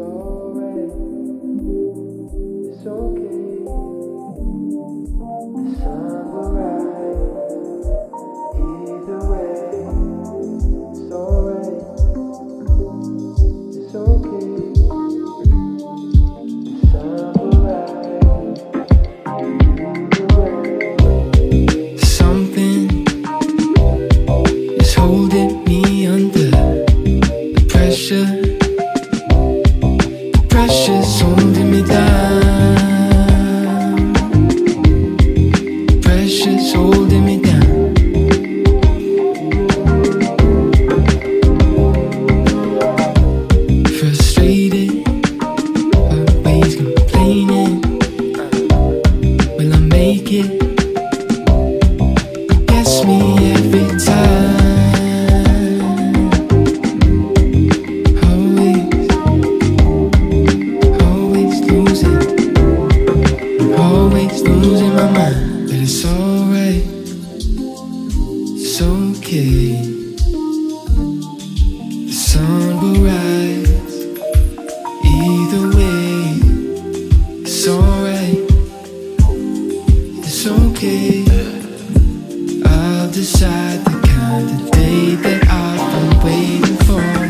so alright. It's okay. The sun will rise. Either way It's alright. It's okay. I'll decide the kind of day that I've been waiting for.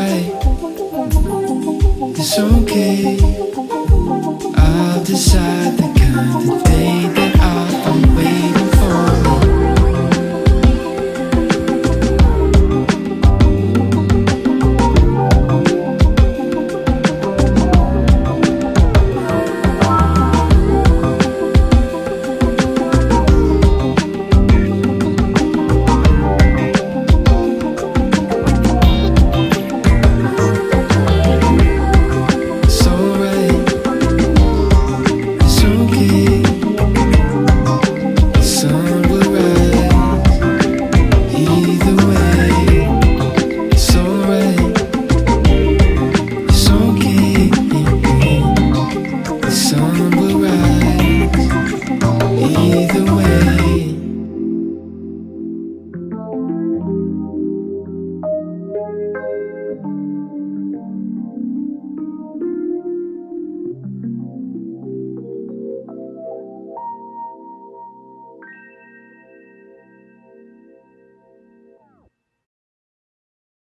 it's okay. I'll decide away.